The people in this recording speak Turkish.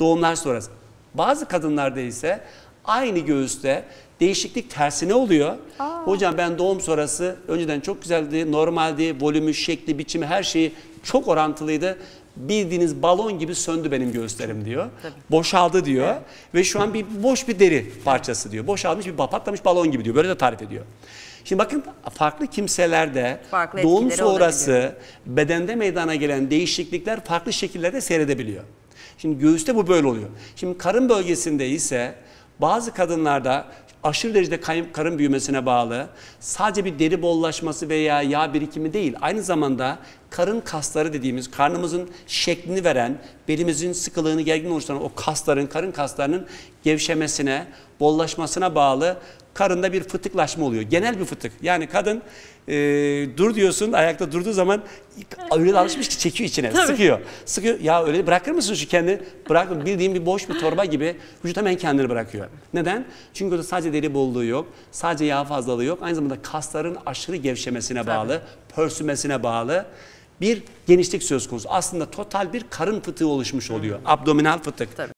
doğumlar sonrası. Bazı kadınlarda ise aynı göğüste değişiklik tersine oluyor. Hocam ben doğum sonrası önceden çok güzeldi, normaldi, volümü, şekli, biçimi her şeyi çok orantılıydı. Bildiğiniz balon gibi söndü benim göğüslerim diyor. Boşaldı diyor ve şu an bir boş bir deri parçası diyor. Boşalmış bir patlamış balon gibi diyor. Böyle de tarif ediyor. Şimdi bakın farklı kimselerde Farklı doğum sonrası bedende meydana gelen değişiklikler farklı şekillerde seyredebiliyor. Şimdi göğüste bu böyle oluyor. Şimdi karın bölgesinde ise bazı kadınlarda aşırı derecede karın büyümesine bağlı sadece bir deri bollaşması veya yağ birikimi değil aynı zamanda karın kasları dediğimiz karnımızın şeklini veren belimizin sıkılığını gergin oluşturan o kasların karın kaslarının gevşemesine bollaşmasına bağlı karında bir fıtıklaşma oluyor. Genel bir fıtık. Yani kadın e, dur diyorsun ayakta durduğu zaman öyle alışmış ki çekiyor içine sıkıyor. Sıkıyor ya öyle bırakır mısın şu kendini? Bırak bildiğin bir boş bir torba gibi vücut hemen kendini bırakıyor. Neden? Çünkü orada sadece deri bolluğu yok. Sadece yağ fazlalığı yok. Aynı zamanda kasların aşırı gevşemesine bağlı, pörsümesine bağlı bir genişlik söz konusu. Aslında total bir karın fıtığı oluşmuş oluyor. Abdominal fıtık. Tabii.